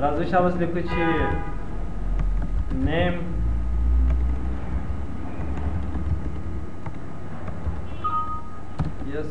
راځو شاباس لیکو چې نیم یس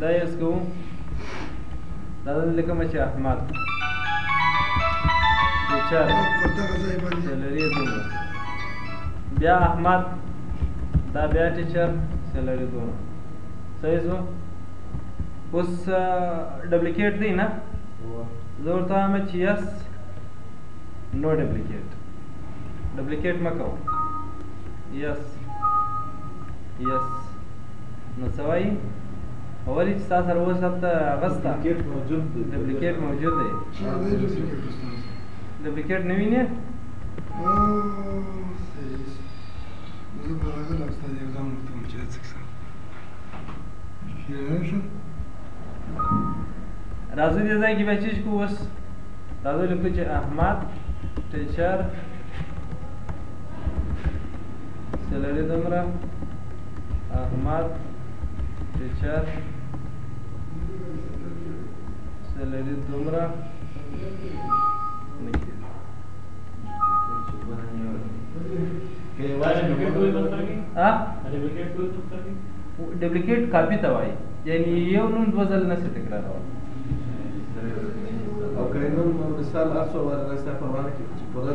دا یې اسکو دا د لکم چې احمد چې چار پر دغه ځای باندې لري دوه بیا احمد دا بیا ټیچر سیلری دوه صحیح شو اوس ډبلیکیټ دی نه زه ورته وایم چې یس نو ډبلیکیټ ډبلیکیټ مه کوه یس یس نو څه وایي اولی چې تاسو سره اوس هلته غسته ډپلیکیټ موجود دی ډپلیکیټ نه ویني زه به راغلم ستا یو ځان ورته وم چې هڅه کړم راځو دې ځای کې بیا چیچ کو اوس راځو لیکو چې احمد ټیچر سیلري دومره احمد ټیچر سیلری دومره ډپلیکیټ کاپی ته وایي یعنی یو نوم دوه ځل نه سي تکرارول او که نوم مثال اڅو ورغی سفر ورکړي چې پوره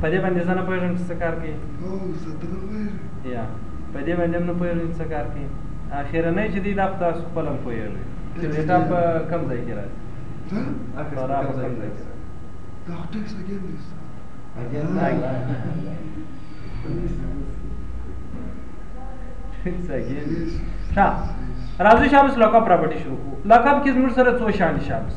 په دې باندې زه نه پوهېږم چې څه کار کوي یا په دې باندې هم نه پوهېږم چې څه کار کوي اخرنۍ چې دی دا په تاسو خپل هم پوهېږي چې ډېټا په کم ځای کې راځي خورا په کم ځای کې راځي دا خو ټیکس اګین دی ټیکس اګین ښه راځو شابس لوکاپ پراپرټي شروع کړو لوکاپ کې زموږ سره څو شان شابس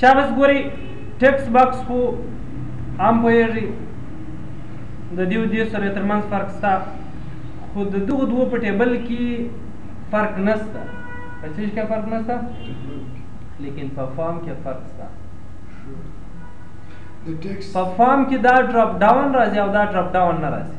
شابس ګوري ټیکس باکس خو عام پوهېږي د دې او دې سره ترمنځ فرق شته خو د دغو دوو په ټیبل کې فرق نشته په څه کې فرق نشته لیکن په فارم کې فرق شته په فارم کې دا ډراپ ډاون راځي او دا ډراپ ډاون نه راځي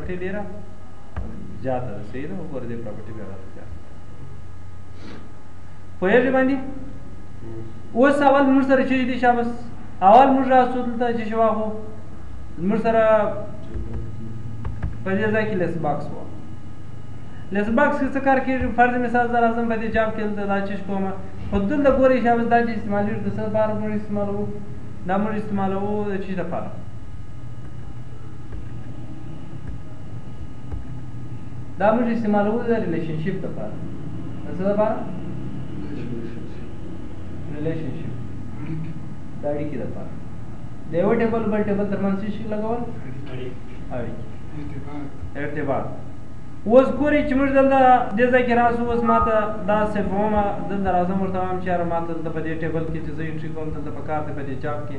پراپرټي ډیره زیاته ده صحیح ده وګوره دې پراپرټي بیا غته زیاته پوهېږي باندې اوس اول موږ سره چې دي شابس اول موږ راځو دلته چې شوا خو موږ سره په دې ځای کې لیس باکس و لیس باکس کې څه کار کېږي فرض مثال زه راځم په دې جاب کې دلته دا چې کوم خو دلته ګورې شابس دا چې استعمالي د څه لپاره موږ استعمالوو دا موږ استعمالوو د چی لپاره دا موږ استعمالو د ریلیشن شپ لپاره د څه لپاره ریلیشن شپ د اړیکې لپاره د یو ټیبل بل ټیبل ترمنځ څه شي لګول اړیکې ارتباط اوس ګوري چې موږ دلته د ځای کې راځو اوس ماته دا سیفومه دلته راځم ورته وایم چې یاره ماته دلته په دې ټیبل کې چې زه انټري کوم دلته په کار دی په دې جاب کې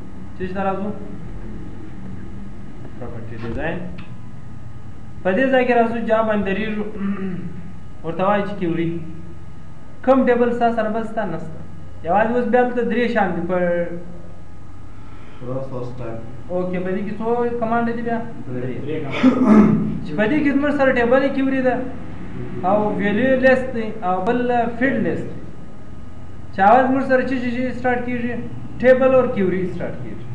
څه ته راځو پراپرټي ډیزاین په دې ځای کې راځو جا باندې درېږو ورته وایي چې کیوري کم ډبل ستا سره بل ستا نسته یوازې اوس بیا دلته درې شان دي په اوکې په دې کې څو کمانډ دي بیا چې په دې کې زموږ سره ټیبل کیوري ده او ویلیو لیست دی او بل فیلډ لیست چې هغه زموږ سره چې شي سٹارټ کیږي ټیبل اور کیوري سٹارټ کیږي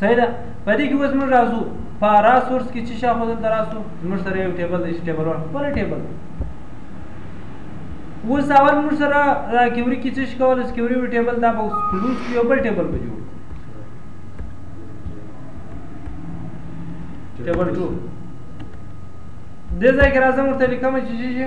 صحیح ده په دې کې اوس موږ راځو په را سورس کې چې شاخو دلته راسو زموږ سره یو ټیبل دی چې ټیبل وان خپل ټیبل اوس اول موږ سره را کیوري کې چې شکول اس کیوري وی ټیبل دا به کلوز یو بل ټیبل به جوړ ټیبل 2 د ځای کې راځم ورته لیکم چې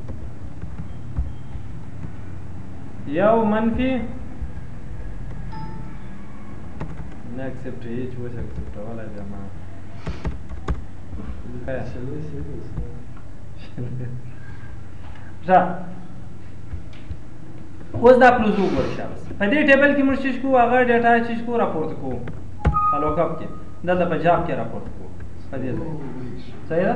یو منفي نه اکسپټ یې چې اوس اکسپټولی بیا ما ښه اوس دا پلوز وګورئ شاباس په دې ټیبل کې موږ چې کوو هغه ډیټا چې کوو راپورته کوو په لوکاپ کې دلته په جاب کې راپورته کوو په دې ځای صحیح ده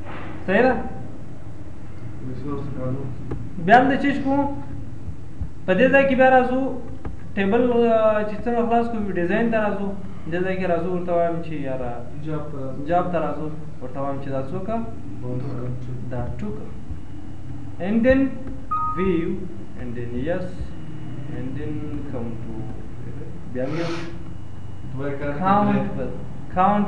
صحیح ده بیا هم د چیش کو په دې ځای کې بیا راځو ټیبل چې څنګه خلاص کوو ډیزاین ته راځو دې ځای کې راځو ورته وایم چې یاره جاب ته راځو ورته وایم چې دا څوکه دا ټوکه and then view and then yes and then come to بیا مې count count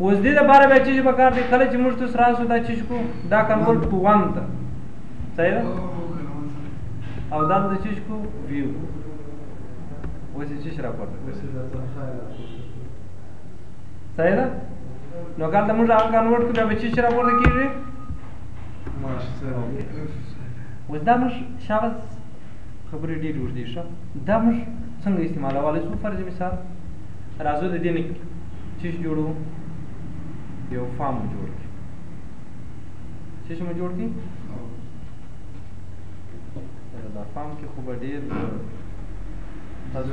اوس دې لپاره به چې په کار دی کله چې موږ تاسو راسو دا چې کو دا کنورټ کو وان ته صحیح ده او دا د چې کو ویو اوس چې شرا پورته صحیح ده نو کله ته موږ هغه کنورټ کو به چې شرا پورته کیږي اوس دا موږ شابه خبرې ډېر ور دي شه دا موږ څنګه استعمالولی شو فرض مثال راځو د دې نه چیش جوړو یو فارم جوړ کی چیش مو جوړ کی دا فارم کې خو به ډیر تاسو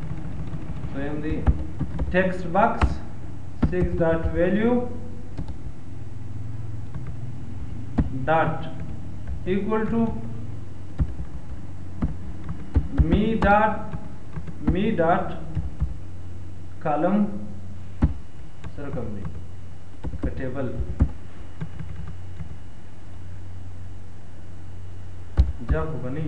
دویم دی ټیکسټ باکس 6 ډاټ ویلیو ډاټ ایکوال ټو می ډاټ می ډاټ کالم سره کوم دی ټیبل جا خو بنی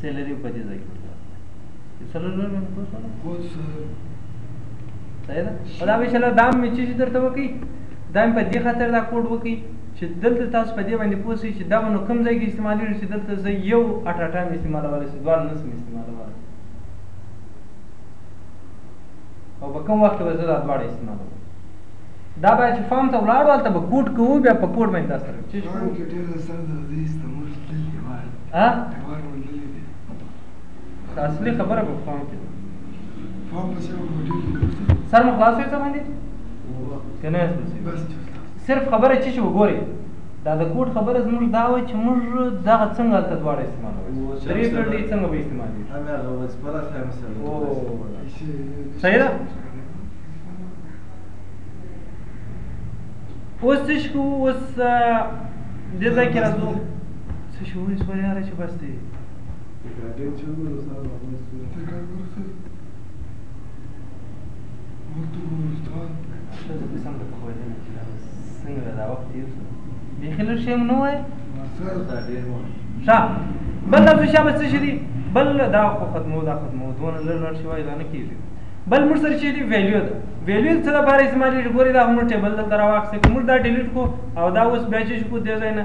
سیلری په دې ځای کې سلور لور مې کو سره کو سره صحیح ده او دا به انشاءالله دا مې چې درته وکړي دا مې په دې خاطر دا کوډ وکړي چې دلته تاسو په دې باندې پوه شئ چې دا به نو کوم ځای کې استعمالېږي چې دلته زه یو اټاټا مې استعمالولی شي دواړه نه شم استعمالولی او په کوم وخت کې به زه دا دواړه استعمالوم دا باید چې فارم ته ولاړو هلته به کوډ کوو بیا په کوډ باندې دا سره چې فارم کې ډېر سره د دې استعمال ها دا اصلي خبره په فارم کې سر مو خلاص وي څه باندې که نه صرف خبره چې چې وګورئ دا د کوډ خبره زموږ دا وه چې موږ دغه څنګه هلته دواړه استعمالوو درې فیلډې څنګه به استعمالوي صحیح ده اوس څه شي کوو اوس دې ځای کې راځو څه شي ونیس وایه یاره چې بس دی څنګه دا وخت تیر شو بیخي لږ شی مو نه وایه ښه بل لفظ شی به څه شي دي بل دا خو ختمو دا ختمو دونه لږ لږ شی وایي دا نه کېږي بل موږ سره چې دي ویلیو ده ویلیو څه لپاره استعمالېږي ګورې دا هم ټیبل دلته راواخیسته که موږ دا ډیلیټ کړو او دا اوس بیا چې شو دې ځای نه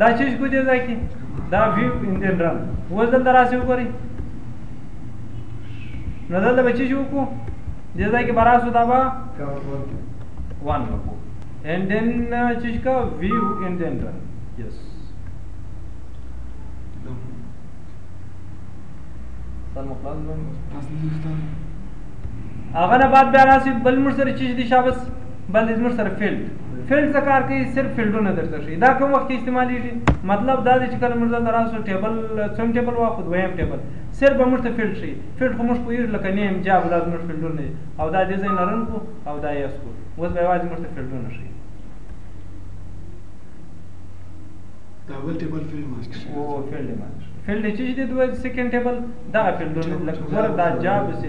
دا چیز کو دې ځای کې دا ویو انجن رن اوس دلته راسې وګورئ نو دلته به چیز وکړو دې ځای کې به راسو دا به وان وکړو انجن چیز کا ویو انجن رن یس سر مخلاص باندې هغه نه بعد بیا راسي بل مر سره چیز دي شابس بله زموږ سره فیلډ فیلډ څه کار کوي صرف فیلډونه درته ښي دا کوم وخت کې استعمالیږي مطلب دا دی چې کله موږ دلته راسو ټیبل څوم ټیبل واخو دویم ټیبل صرف به موږ ته فیلډ ښي فیلډ خو موږ پوهیږو لکه نیم جاب دا زموږ فیلډونه دي او دا دې ځای نرن کو او دا یې سکو اوس به یوازې موږ ته فیلډونه ښي دا بل ټیبل فیلډ ماسټر او فیلډ ماسټر فیلډ چې دې دوه سیکنډ ټیبل دا فیلډونه لکه ګور دا جاب سي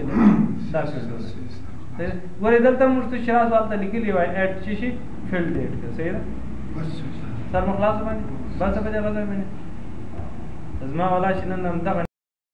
دا فیلډونه ګورې دلته موږ څه چې راځو هلته لیکلي وای ایډ چې شي فیلډ ایډ که صحیح ده سر مو خلاص باندې بس په دې غځه باندې زما ولا چې نن همدغه